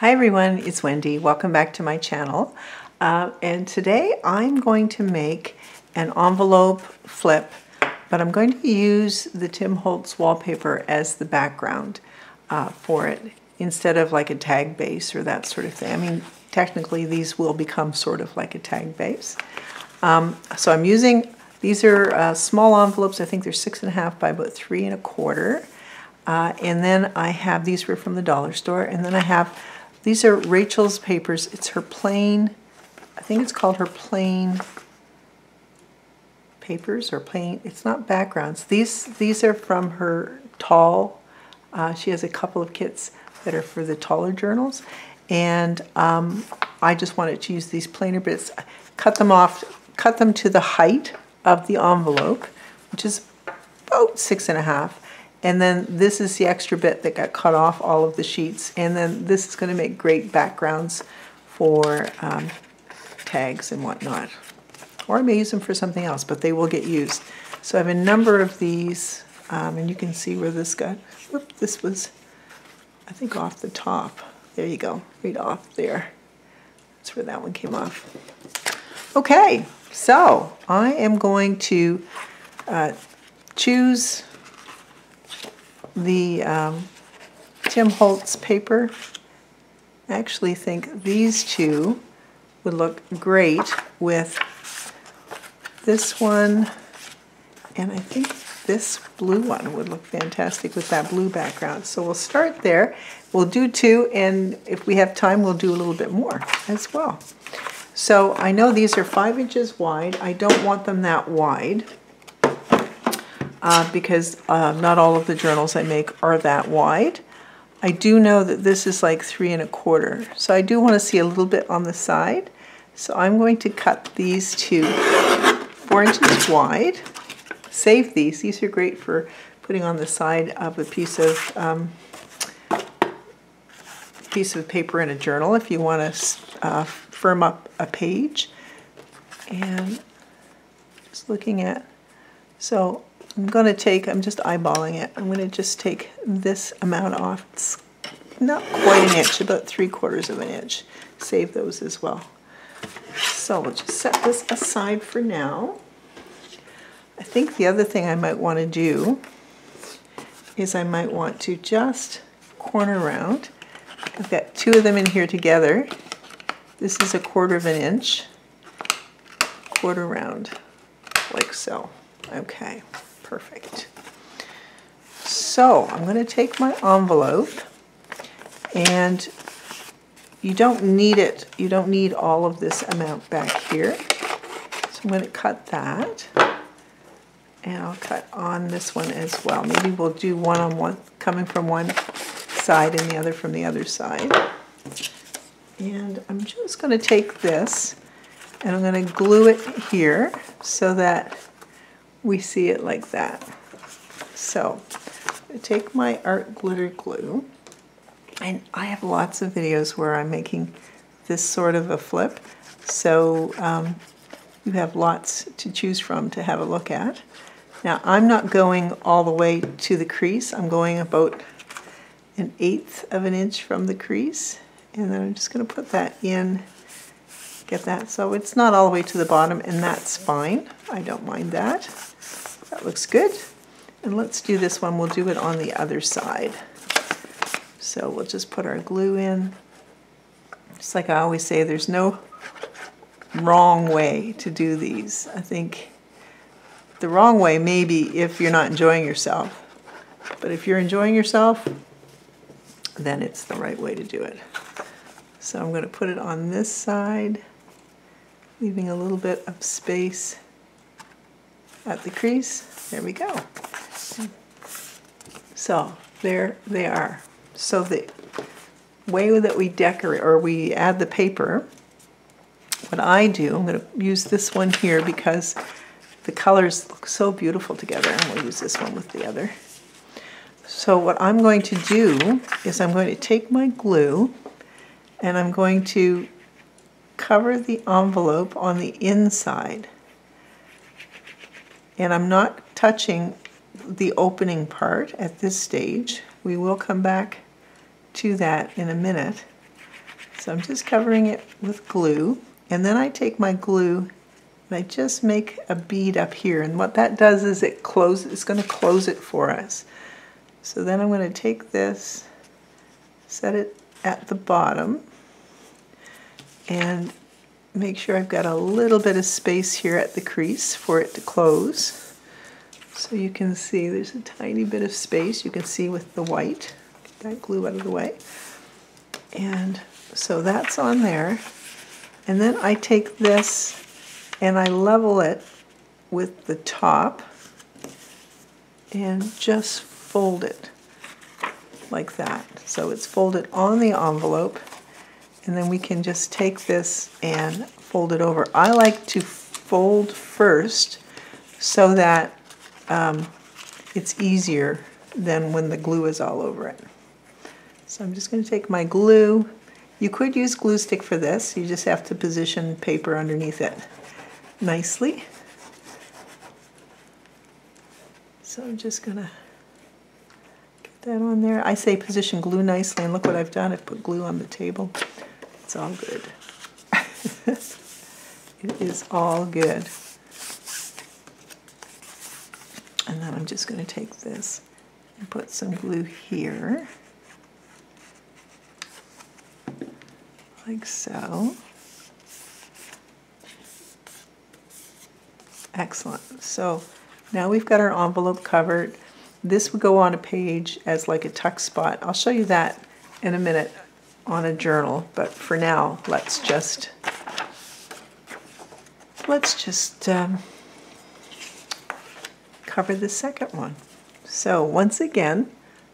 Hi everyone, it's Wendy. Welcome back to my channel. Uh, and today I'm going to make an envelope flip, but I'm going to use the Tim Holtz wallpaper as the background uh, for it instead of like a tag base or that sort of thing. I mean, technically these will become sort of like a tag base. Um, so I'm using, these are uh, small envelopes. I think they're six and a half by about three and a quarter. Uh, and then I have, these were from the dollar store, and then I have these are Rachel's papers. It's her plain, I think it's called her plain papers or plain, it's not backgrounds. These, these are from her tall, uh, she has a couple of kits that are for the taller journals. And um, I just wanted to use these plainer bits, cut them off, cut them to the height of the envelope, which is about six and a half and then this is the extra bit that got cut off all of the sheets. And then this is going to make great backgrounds for um, tags and whatnot. Or I may use them for something else, but they will get used. So I have a number of these, um, and you can see where this got, whoop, this was, I think off the top. There you go, right off there. That's where that one came off. Okay, so I am going to uh, choose the um, Tim Holtz paper. I actually think these two would look great with this one, and I think this blue one would look fantastic with that blue background. So we'll start there. We'll do two, and if we have time, we'll do a little bit more as well. So I know these are five inches wide. I don't want them that wide uh, because uh, not all of the journals I make are that wide. I do know that this is like three and a quarter, so I do want to see a little bit on the side. So I'm going to cut these two four inches wide. Save these. These are great for putting on the side of a piece of um, piece of paper in a journal if you want to uh, firm up a page. And just looking at, so I'm going to take, I'm just eyeballing it, I'm to just take this amount off. It's not quite an inch, about three quarters of an inch. Save those as well. So we'll just set this aside for now. I think the other thing I might want to do is I might want to just corner round. I've got two of them in here together. This is a quarter of an inch, quarter round, like so. Okay. Perfect. So I'm going to take my envelope and you don't need it, you don't need all of this amount back here. So I'm going to cut that and I'll cut on this one as well. Maybe we'll do one on one, coming from one side and the other from the other side. And I'm just going to take this and I'm going to glue it here so that we see it like that. So I take my art glitter glue and I have lots of videos where I'm making this sort of a flip. So um, you have lots to choose from to have a look at. Now I'm not going all the way to the crease. I'm going about an eighth of an inch from the crease. And then I'm just going to put that in, get that. So it's not all the way to the bottom, and that's fine. I don't mind that. That looks good. And let's do this one. We'll do it on the other side. So we'll just put our glue in. Just like I always say, there's no wrong way to do these. I think the wrong way maybe if you're not enjoying yourself. But if you're enjoying yourself, then it's the right way to do it. So I'm going to put it on this side, leaving a little bit of space at the crease. There we go. So there they are. So the way that we decorate or we add the paper, what I do, I'm going to use this one here because the colors look so beautiful together. Going to use this one with the other. So what I'm going to do is I'm going to take my glue and I'm going to cover the envelope on the inside and I'm not touching the opening part at this stage. We will come back to that in a minute. So I'm just covering it with glue. And then I take my glue and I just make a bead up here. And what that does is it closes, it's going to close it for us. So then I'm going to take this, set it at the bottom, and make sure I've got a little bit of space here at the crease for it to close. So you can see there's a tiny bit of space you can see with the white. Get that glue out of the way. And so that's on there. And then I take this and I level it with the top and just fold it like that. So it's folded on the envelope and then we can just take this and fold it over. I like to fold first so that um, it's easier than when the glue is all over it. So I'm just going to take my glue. You could use glue stick for this. You just have to position paper underneath it nicely. So I'm just going to get that on there. I say position glue nicely, and look what I've done. I've put glue on the table. It's all good. it is all good. And then I'm just going to take this and put some glue here. Like so. Excellent. So now we've got our envelope covered. This would go on a page as like a tuck spot. I'll show you that in a minute on a journal, but for now, let's just let's just um, cover the second one. So once again,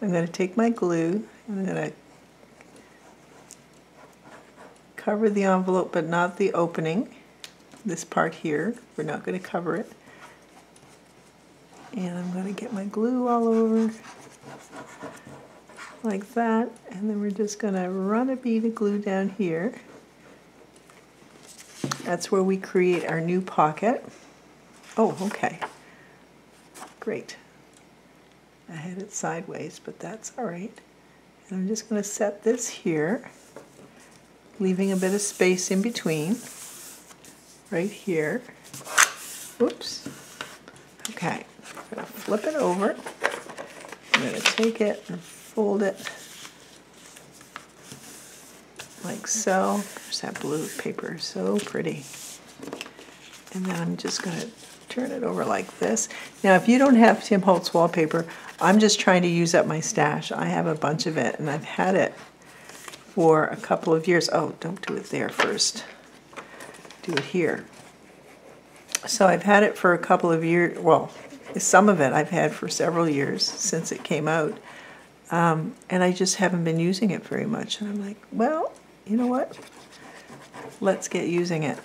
I'm going to take my glue, and I'm going to cover the envelope but not the opening, this part here, we're not going to cover it. And I'm going to get my glue all over like that and then we're just going to run a bead of glue down here. That's where we create our new pocket. Oh, okay. Great. I had it sideways, but that's all right. And I'm just going to set this here, leaving a bit of space in between, right here. Oops. Okay, I'm going to flip it over. I'm going to take it and fold it like so. There's that blue paper, so pretty. And then I'm just going to turn it over like this. Now, if you don't have Tim Holtz wallpaper, I'm just trying to use up my stash. I have a bunch of it, and I've had it for a couple of years. Oh, don't do it there first. Do it here. So I've had it for a couple of years. Well, some of it I've had for several years since it came out. Um, and I just haven't been using it very much. And I'm like, well, you know what? Let's get using it.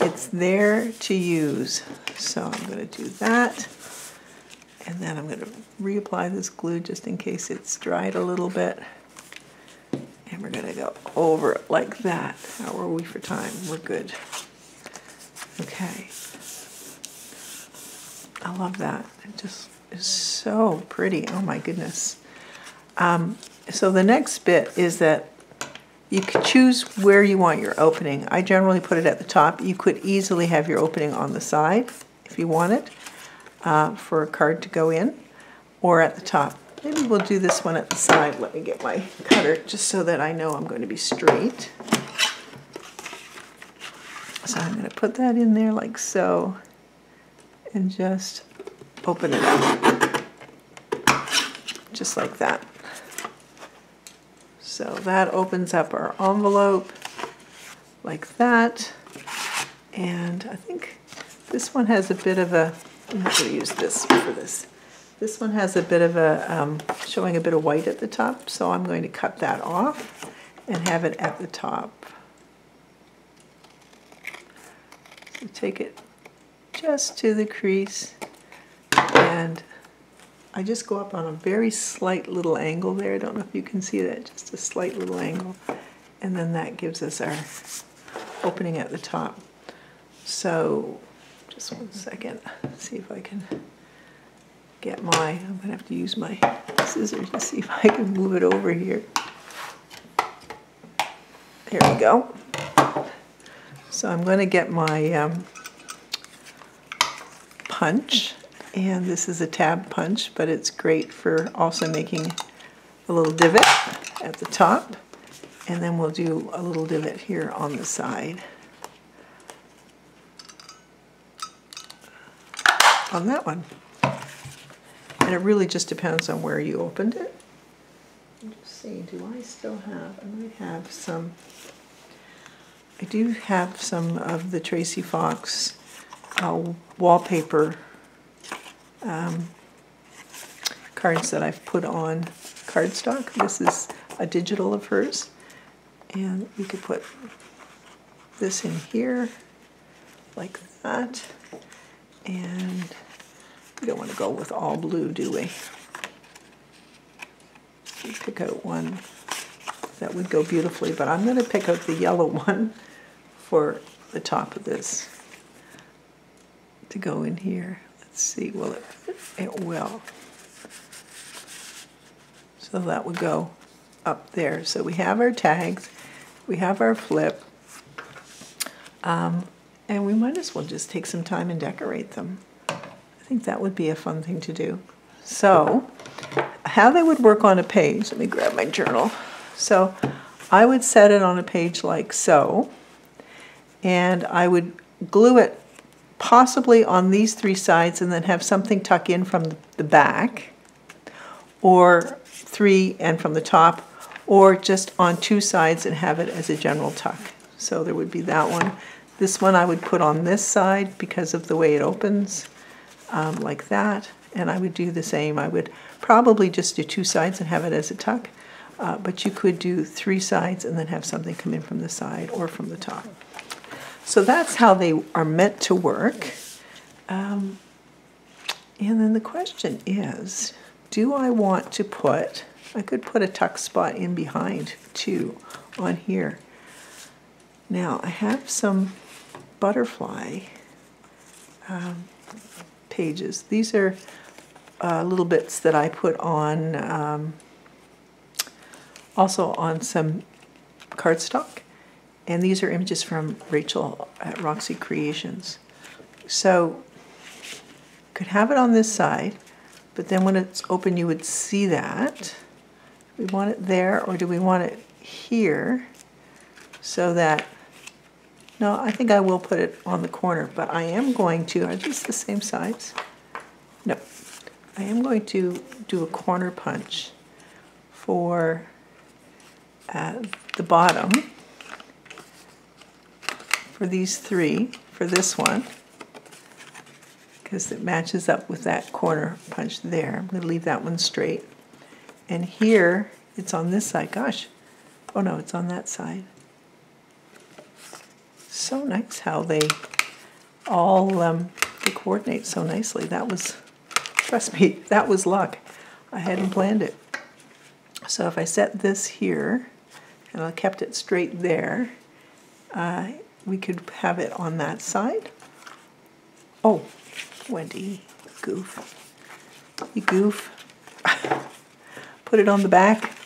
It's there to use. So I'm going to do that. And then I'm going to reapply this glue just in case it's dried a little bit. And we're going to go over it like that. How are we for time? We're good. Okay. I love that. It just is so pretty. Oh my goodness. Um, so the next bit is that you can choose where you want your opening. I generally put it at the top. You could easily have your opening on the side if you want it uh, for a card to go in or at the top. Maybe we'll do this one at the side. Let me get my cutter just so that I know I'm going to be straight. So I'm going to put that in there like so and just open it up. Just like that. So that opens up our envelope like that. And I think this one has a bit of a, I'm going to use this for this. This one has a bit of a, um, showing a bit of white at the top, so I'm going to cut that off and have it at the top. So take it just to the crease and I just go up on a very slight little angle there. I don't know if you can see that, just a slight little angle. And then that gives us our opening at the top. So just one second, see if I can get my, I'm gonna have to use my scissors to see if I can move it over here. Here we go. So I'm going to get my um, punch, and this is a tab punch, but it's great for also making a little divot at the top, and then we'll do a little divot here on the side. On that one. And it really just depends on where you opened it. Let's see, do I still have, I might have some, I do have some of the Tracy Fox uh, wallpaper um, cards that I've put on cardstock. This is a digital of hers. And you could put this in here, like that. And we don't want to go with all blue, do we? We pick out one that would go beautifully, but I'm going to pick out the yellow one for the top of this to go in here. Let's see, will it, it will. So that would go up there. So we have our tags, we have our flip, um, and we might as well just take some time and decorate them. I think that would be a fun thing to do. So, how they would work on a page, let me grab my journal. So, I would set it on a page like so, and I would glue it possibly on these three sides and then have something tuck in from the back, or three and from the top, or just on two sides and have it as a general tuck. So there would be that one. This one I would put on this side because of the way it opens, um, like that. And I would do the same. I would probably just do two sides and have it as a tuck. Uh, but you could do three sides and then have something come in from the side or from the top. So that's how they are meant to work. Um, and then the question is, do I want to put, I could put a tuck spot in behind too on here. Now I have some butterfly um, pages. These are uh, little bits that I put on, um, also on some cardstock. And these are images from Rachel at Roxy Creations. So could have it on this side, but then when it's open you would see that. We want it there or do we want it here so that no, I think I will put it on the corner, but I am going to, are these the same size? No. I am going to do a corner punch for uh, the bottom for these three, for this one, because it matches up with that corner punch there. I'm going to leave that one straight. And here, it's on this side. Gosh, oh no, it's on that side so nice how they all um, they coordinate so nicely. That was, trust me, that was luck. I hadn't planned it. So if I set this here, and I kept it straight there, uh, we could have it on that side. Oh, Wendy, goof. You goof. Put it on the back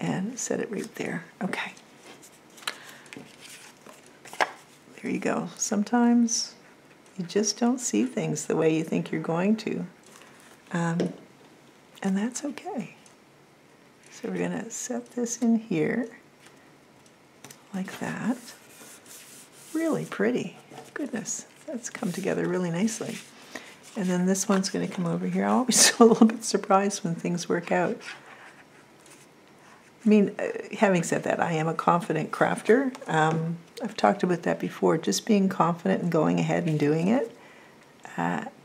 and set it right there. Okay. There you go. Sometimes you just don't see things the way you think you're going to. Um, and that's okay. So we're going to set this in here like that. Really pretty. Goodness, that's come together really nicely. And then this one's going to come over here. I'm always a little bit surprised when things work out. I mean, uh, having said that, I am a confident crafter. Um, I've talked about that before. Just being confident and going ahead and doing it.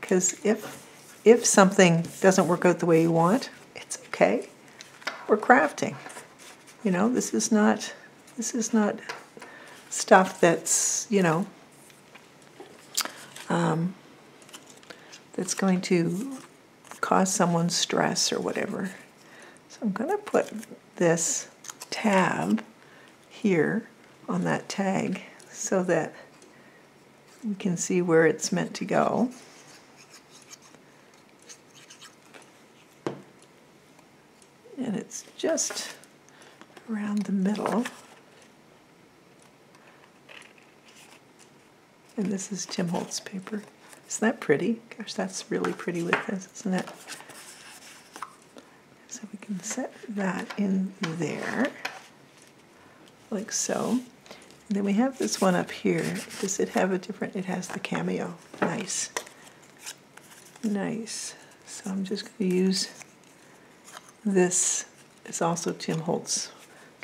Because uh, if if something doesn't work out the way you want, it's okay. We're crafting. You know, this is not this is not stuff that's you know um, that's going to cause someone stress or whatever. So I'm going to put this tab here on that tag so that we can see where it's meant to go. And it's just around the middle. And this is Tim Holtz paper. Isn't that pretty? Gosh, that's really pretty with this, isn't it? So we can set that in there, like so. And then we have this one up here. Does it have a different, it has the cameo. Nice. Nice. So I'm just going to use this. It's also Tim Holtz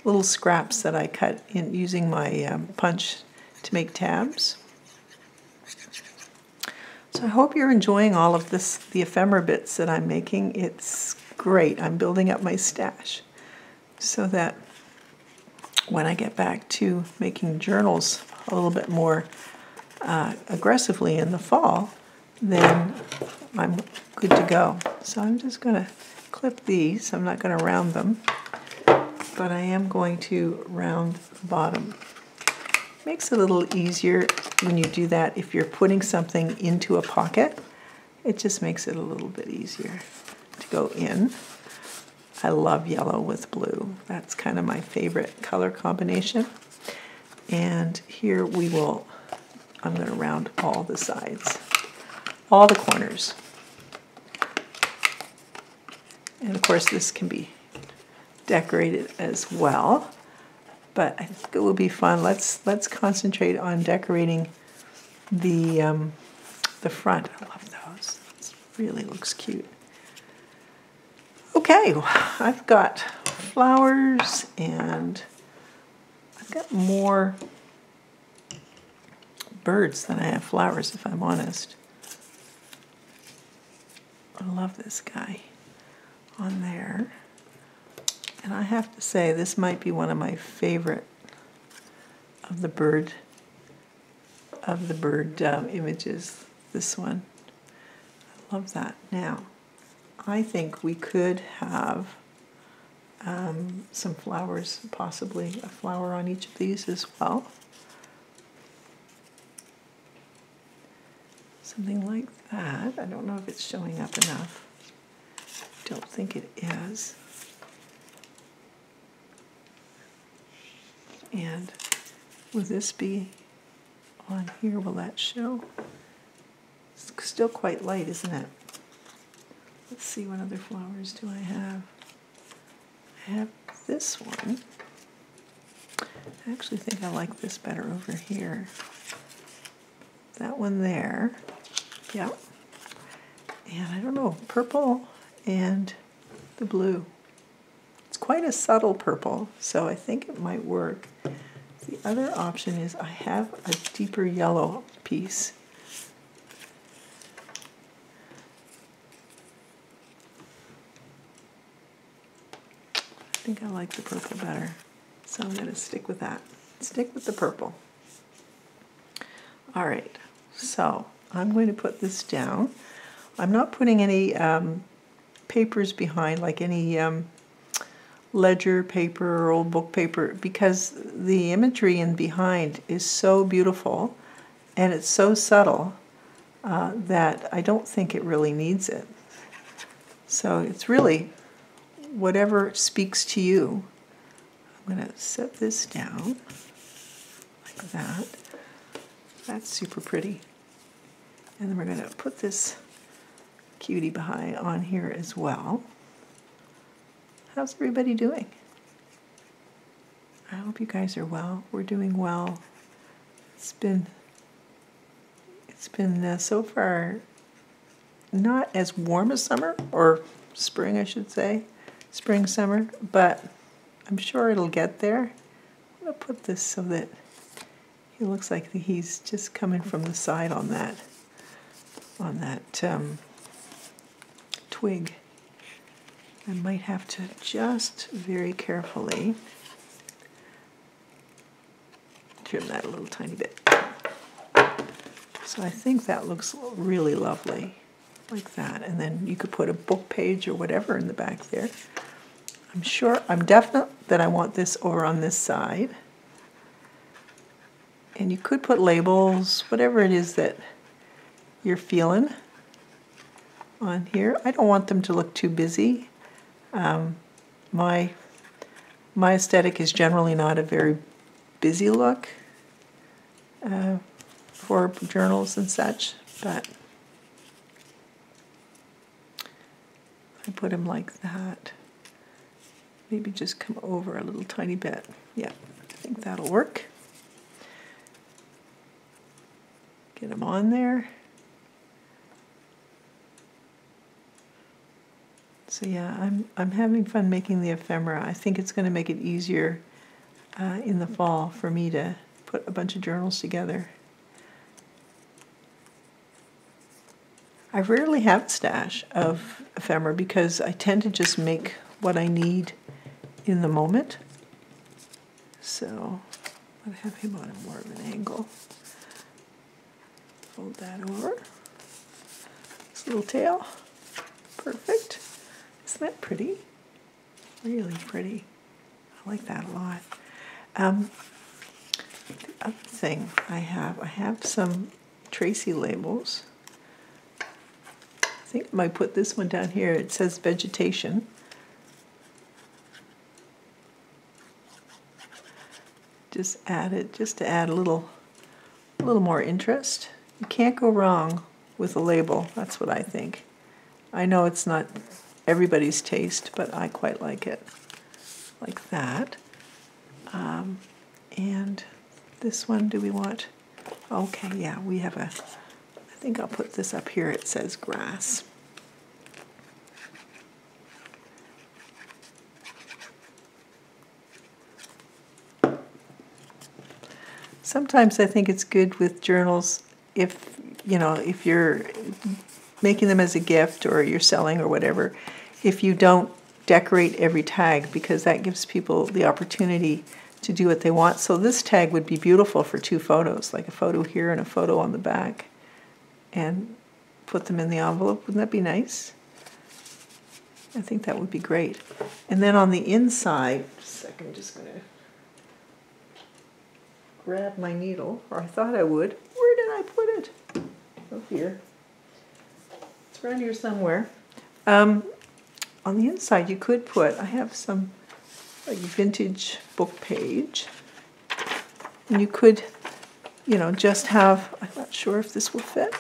little scraps that I cut in using my um, punch to make tabs. So I hope you're enjoying all of this, the ephemera bits that I'm making. It's great. I'm building up my stash so that when I get back to making journals a little bit more uh, aggressively in the fall, then I'm good to go. So I'm just going to clip these. I'm not going to round them, but I am going to round the bottom. Makes it a little easier when you do that if you're putting something into a pocket. It just makes it a little bit easier to go in. I love yellow with blue. That's kind of my favorite color combination. And here we will, I'm going to round all the sides, all the corners. And of course this can be decorated as well but I think it will be fun. Let's let's concentrate on decorating the um, the front. I love those. It really looks cute. Okay, I've got flowers and I've got more birds than I have flowers, if I'm honest. I love this guy on there. And I have to say, this might be one of my favorite of the bird of the bird um, images. This one, I love that. Now, I think we could have um, some flowers, possibly a flower on each of these as well. Something like that. I don't know if it's showing up enough. Don't think it is. And will this be on here? Will that show? It's still quite light, isn't it? Let's see what other flowers do I have. I have this one. I actually think I like this better over here. That one there. Yep. And I don't know, purple and the blue. Quite a subtle purple, so I think it might work. The other option is I have a deeper yellow piece. I think I like the purple better, so I'm going to stick with that. Stick with the purple. All right, so I'm going to put this down. I'm not putting any um, papers behind, like any um, ledger paper or old book paper because the imagery in behind is so beautiful and it's so subtle uh, that I don't think it really needs it. So it's really whatever speaks to you. I'm going to set this down like that. That's super pretty. And then we're going to put this cutie behind on here as well. How's everybody doing? I hope you guys are well. We're doing well. It's been it's been uh, so far not as warm as summer or spring, I should say, spring summer, but I'm sure it'll get there. I'm gonna put this so that he looks like he's just coming from the side on that on that um, twig. I might have to just very carefully trim that a little tiny bit. So I think that looks really lovely, like that. And then you could put a book page or whatever in the back there. I'm sure, I'm definite that I want this over on this side. And you could put labels, whatever it is that you're feeling on here. I don't want them to look too busy. Um, my my aesthetic is generally not a very busy look. Uh, for journals and such, but I put them like that. Maybe just come over a little tiny bit. Yeah, I think that'll work. Get them on there. So yeah, I'm I'm having fun making the ephemera. I think it's going to make it easier uh, in the fall for me to put a bunch of journals together. I rarely have a stash of ephemera because I tend to just make what I need in the moment. So I'm to have him on more of an angle. Fold that over. This little tail. Perfect. Isn't that pretty? Really pretty. I like that a lot. Um, the other thing I have, I have some Tracy labels. I think I might put this one down here. It says vegetation. Just add it, just to add a little, a little more interest. You can't go wrong with a label. That's what I think. I know it's not everybody's taste, but I quite like it. Like that. Um, and this one, do we want? Okay, yeah, we have a, I think I'll put this up here. It says grass. Sometimes I think it's good with journals if, you know, if you're making them as a gift or you're selling or whatever, if you don't decorate every tag because that gives people the opportunity to do what they want. So this tag would be beautiful for two photos, like a photo here and a photo on the back, and put them in the envelope. Wouldn't that be nice? I think that would be great. And then on the inside, just a second, I'm just going to grab my needle, or I thought I would. Where did I put it? Oh, here. It's around here somewhere. Um, on the inside, you could put, I have some like vintage book page. And you could, you know, just have, I'm not sure if this will fit.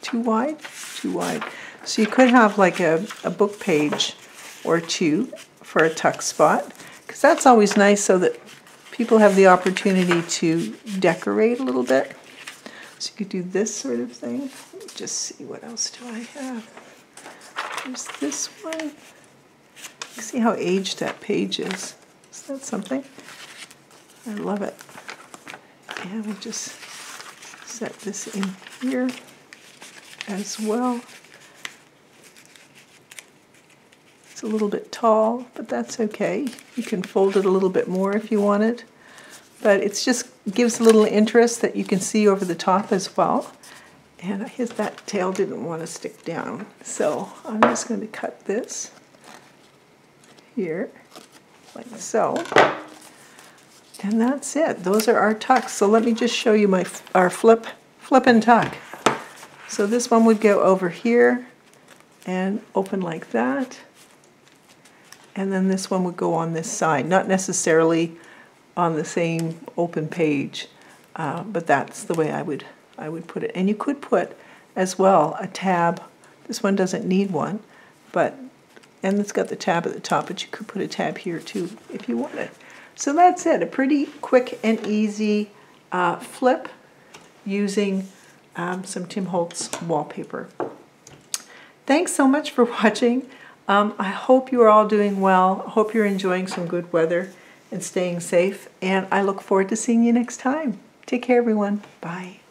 Too wide? Too wide. So you could have like a, a book page or two for a tuck spot. Because that's always nice so that people have the opportunity to decorate a little bit. So you could do this sort of thing. Just see what else do I have. There's this one. See how aged that page is. Is that something? I love it. And we'll just set this in here as well. It's a little bit tall, but that's okay. You can fold it a little bit more if you want it. But it just gives a little interest that you can see over the top as well. And his that tail didn't want to stick down. So I'm just going to cut this here, like so. And that's it. Those are our tucks. So let me just show you my our flip, flip and tuck. So this one would go over here and open like that. And then this one would go on this side, not necessarily on the same open page, uh, but that's the way I would I would put it. And you could put as well a tab. This one doesn't need one, but and it's got the tab at the top, but you could put a tab here too if you wanted. So that's it, a pretty quick and easy uh, flip using um, some Tim Holtz wallpaper. Thanks so much for watching. Um, I hope you are all doing well. I hope you're enjoying some good weather and staying safe. And I look forward to seeing you next time. Take care, everyone. Bye.